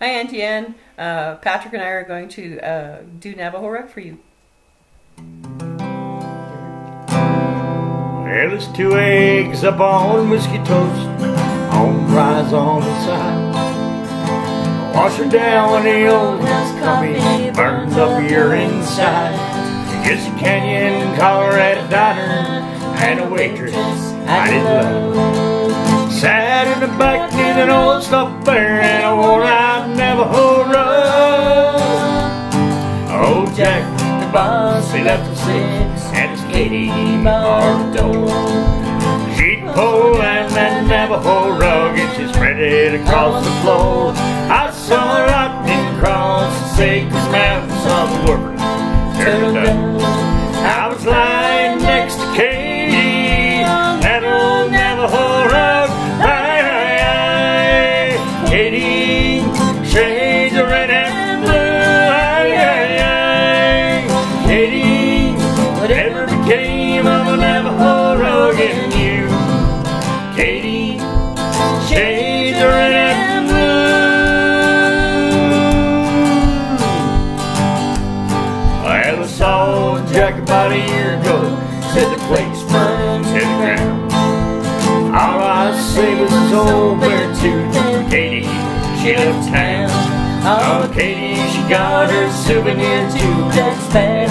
Hi, Auntie Ann. Uh, Patrick and I are going to uh, do Navajo Rug for you. It's two eggs up on whiskey toast, on fries on the side. Wash her down the old house coffee burns up your inside. Just a Canyon, Colorado diner, and a waitress I did love. Sat in the back in an old stuffed bear Jack, the boss, he left the six, and it's Katie Mardo. She'd pull and that Navajo rug and she spread it across the floor. I saw her lightning cross the sacred mountains of. Turned up. I was lying next to Katie, that old Navajo rug. Aye, aye, aye. Katie, shades of red and became of a Navajo rug and you. Katie, shades of red and blue. I saw Jack about a year ago. Said the place burned to the ground. All I say was his old bear too. Katie, she left town. Oh, Katie, she got her souvenir too. That Spanish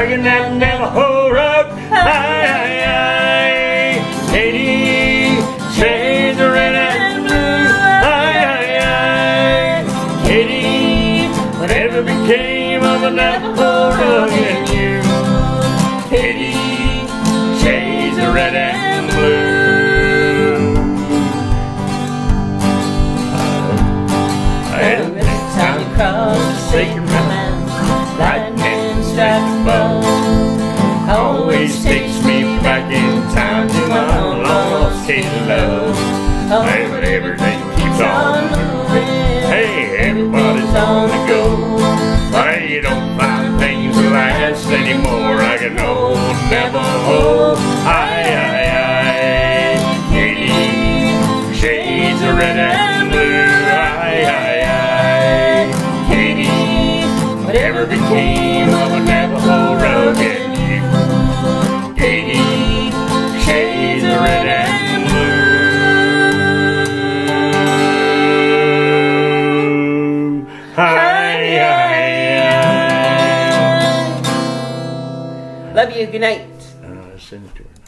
dragging that Navajo rug. Aye, aye, aye. Katie, shades of red and blue. Aye, aye, aye. Katie, whatever became of the Navajo rug and you. Katie, shades of red Katie love. Hey, everything keeps on moving. Hey, everybody's on the go. But you don't find things last anymore. I can old Navajo. Aye, aye, aye. Katie, shades of red and blue. Aye, aye, aye. Katie, whatever became Love you. Good night. Uh, send it to her.